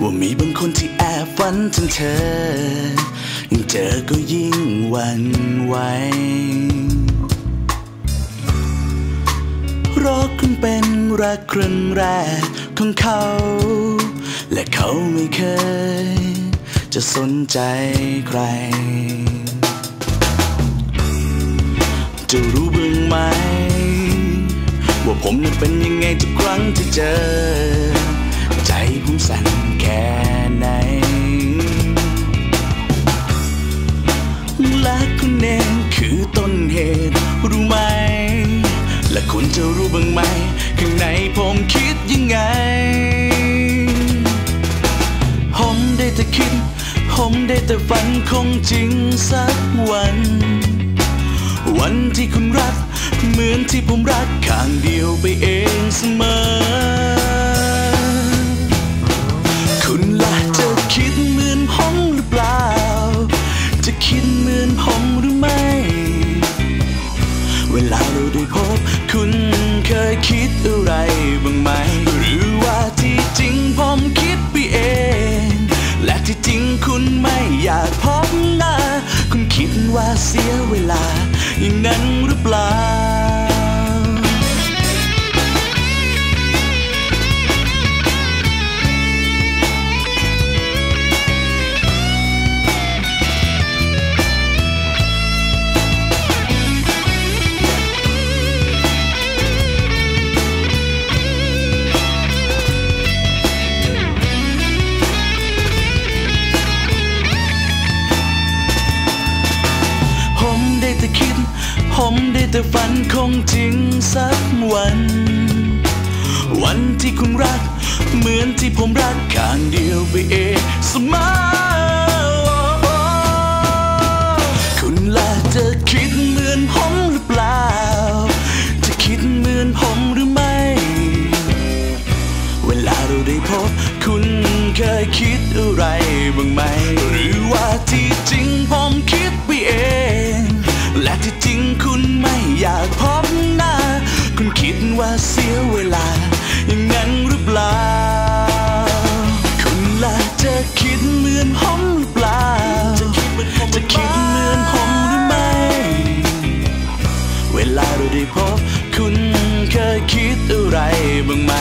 ว่ามีบางคนที่แอบฝันถึงเธอ ยิ่งเจอก็ยิ่งหวั่นไหวรอคุณเป็นรักครั้งแรกของเขา และเขาไม่เคย จะสนใจใคร จะรู้บ้างไหม ว่าผมนั้นเป็นยังไงทุกครั้งที่เจอ ใจผมสั่นแค่ไหน และคุณเองคือต้นเหตุรู้ไหม และคุณจะรู้บ้างไหม ข้างในผมคิดยังไง ผมได้แต่คิด ผมได้แต่ฝันคงจริงสักวัน วันที่คุณรัก เหมือนที่ผมรักข้างเดียวไปเองเสมอ ลาเราได้พบ คุณเคยคิดอะไรบ้างไหม หรือว่าที่จริงผมคิดไปเอง และที่จริงคุณไม่อยากพบหน้า คุณคิดว่าเสียเวลา แต่ฝันคงจริงสักวัน วันที่คุณรัก เหมือนที่ผมรักข้างเดียวไปเองสมอคุณล่ะจะคิดเหมือนผมหรือเปล่า จะคิดเหมือนผมหรือไม่ เวลาเราได้พบ คุณเคยคิดอะไรบ้างไหม หรือว่าที่จริงผมคิดไปเอง งคุณไม่อยากพบหน้า คุณคิดว่าเสียเวลา อย่างนั้นหรือเปล่า คุณล่ะจะคิดเหมือนผมหรือเปล่า จะคิดเหมือนผมหรือไม่ เวลาเราได้พบ คุณเคยคิดอะไรบ้างไหม